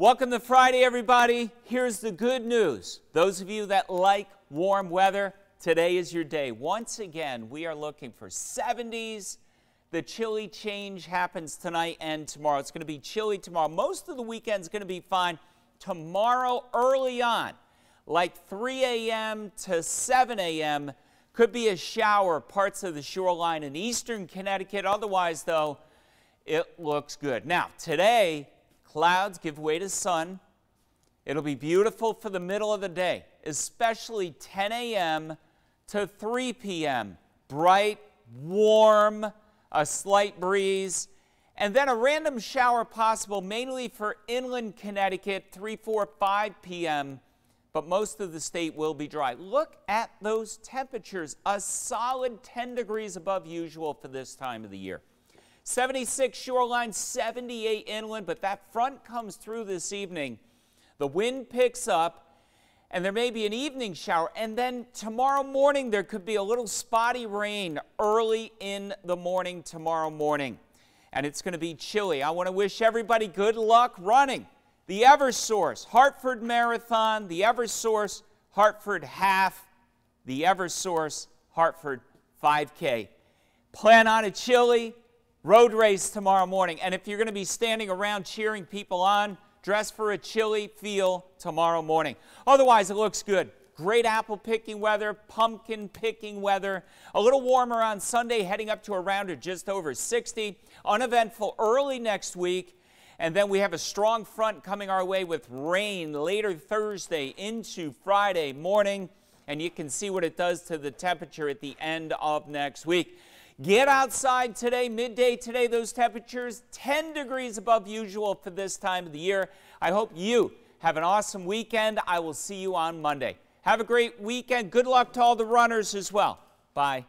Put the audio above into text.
Welcome to Friday, everybody. Here's the good news. Those of you that like warm weather, today is your day. Once again, we are looking for 70s. The chilly change happens tonight and tomorrow. It's going to be chilly tomorrow. Most of the weekend's going to be fine. Tomorrow, early on, like 3 a.m. to 7 a.m., could be a shower parts of the shoreline in eastern Connecticut. Otherwise, though, it looks good. Now, today, Clouds give way to sun. It'll be beautiful for the middle of the day, especially 10 a.m. to 3 p.m. Bright, warm, a slight breeze, and then a random shower possible mainly for inland Connecticut 3, 4, 5 p.m. But most of the state will be dry. Look at those temperatures, a solid 10 degrees above usual for this time of the year. 76 shoreline, 78 inland, but that front comes through this evening. The wind picks up, and there may be an evening shower. And then tomorrow morning, there could be a little spotty rain early in the morning tomorrow morning. And it's going to be chilly. I want to wish everybody good luck running the Eversource Hartford Marathon, the Eversource Hartford Half, the Eversource Hartford 5K. Plan on a chilly, road race tomorrow morning. And if you're going to be standing around cheering people on, dress for a chilly feel tomorrow morning. Otherwise, it looks good. Great apple picking weather, pumpkin picking weather. A little warmer on Sunday, heading up to around or just over 60. Uneventful early next week. And then we have a strong front coming our way with rain later Thursday into Friday morning. And you can see what it does to the temperature at the end of next week. Get outside today, midday today, those temperatures 10 degrees above usual for this time of the year. I hope you have an awesome weekend. I will see you on Monday. Have a great weekend. Good luck to all the runners as well. Bye.